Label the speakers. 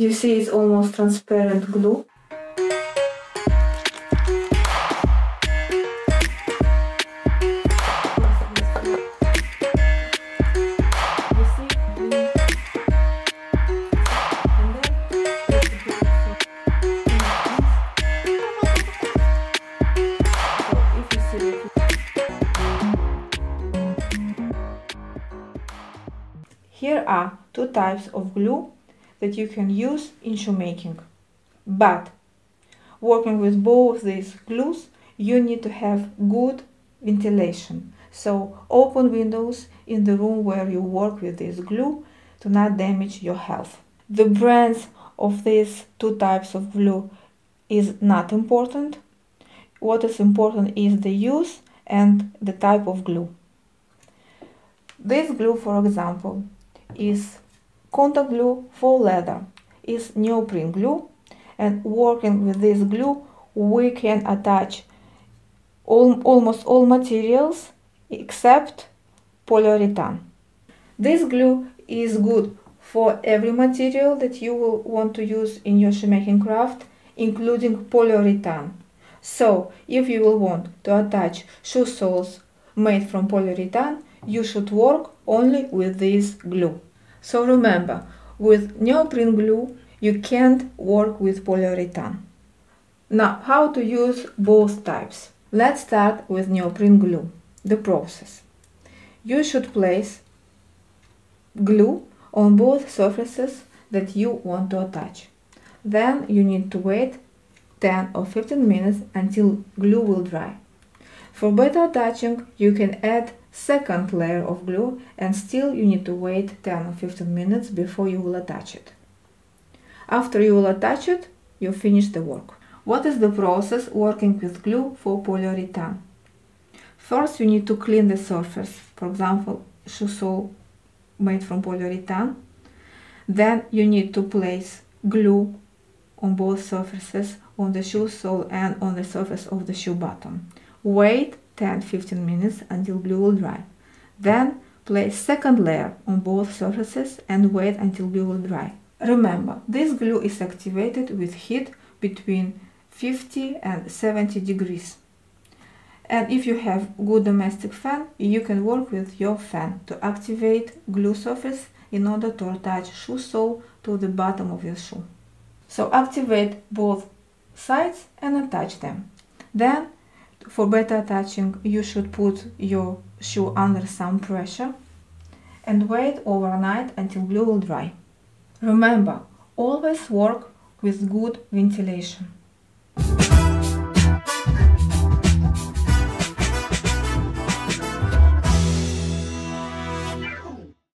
Speaker 1: You see it's almost transparent glue. Here are two types of glue that you can use in shoemaking. But working with both these glues, you need to have good ventilation. So open windows in the room where you work with this glue to not damage your health. The brands of these two types of glue is not important. What is important is the use and the type of glue. This glue, for example, is contact glue for leather, is neoprene glue and working with this glue we can attach all, almost all materials except polyurethane. This glue is good for every material that you will want to use in your shoemaking craft, including polyurethane. So, if you will want to attach shoe soles made from polyurethane, you should work only with this glue. So remember, with neoprene glue, you can't work with polyurethane. Now, how to use both types? Let's start with neoprene glue. The process. You should place glue on both surfaces that you want to attach. Then you need to wait 10 or 15 minutes until glue will dry. For better attaching, you can add second layer of glue and still you need to wait 10 or 15 minutes before you will attach it. After you will attach it, you finish the work. What is the process working with glue for polyurethane? First you need to clean the surface, for example shoe sole made from polyurethane. Then you need to place glue on both surfaces, on the shoe sole and on the surface of the shoe bottom. Wait 10-15 minutes until glue will dry. Then place second layer on both surfaces and wait until glue will dry. Remember, this glue is activated with heat between 50 and 70 degrees. And if you have good domestic fan, you can work with your fan to activate glue surface in order to attach shoe sole to the bottom of your shoe. So activate both sides and attach them. Then for better attaching, you should put your shoe under some pressure and wait overnight until glue will dry. Remember, always work with good ventilation.